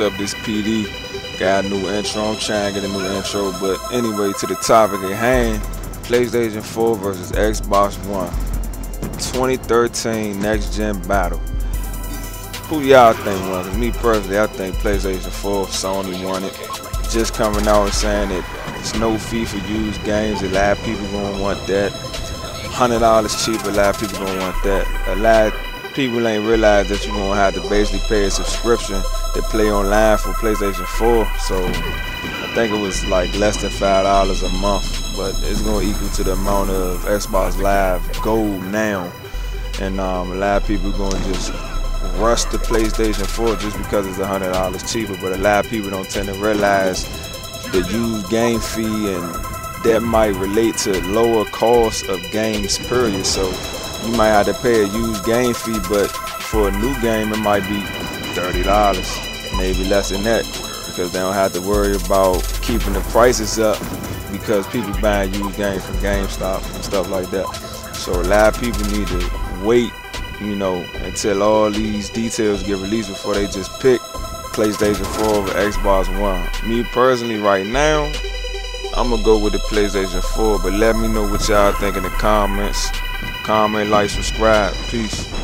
Up, this PD? Got a new intro. I'm trying to get a new intro. But anyway, to the topic at hand PlayStation 4 versus Xbox One. 2013 next gen battle. Who y'all think won? Me personally, I think PlayStation 4, Sony won it. Just coming out and saying that it's no fee for used games. A lot of people gonna want that. Hundred dollars cheaper. A lot of people gonna want that. A lot people ain't realize that you're gonna have to basically pay a subscription to play online for PlayStation 4. So I think it was like less than five dollars a month, but it's gonna equal to the amount of Xbox Live Gold now. And um, a lot of people gonna just rush the PlayStation 4 just because it's hundred dollars cheaper. But a lot of people don't tend to realize the used game fee and that might relate to lower cost of games period. So you might have to pay a used game fee, but for a new game it might be thirty dollars, maybe less than that, because they don't have to worry about keeping the prices up because people buying used games from GameStop and stuff like that. So a lot of people need to wait you know, until all these details get released before they just pick PlayStation 4 over Xbox One. Me personally, right now, I'm gonna go with the PlayStation 4, but let me know what y'all think in the comments. Comment, like, subscribe. Peace.